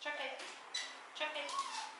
Check it. Check it.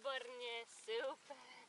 výborne, super.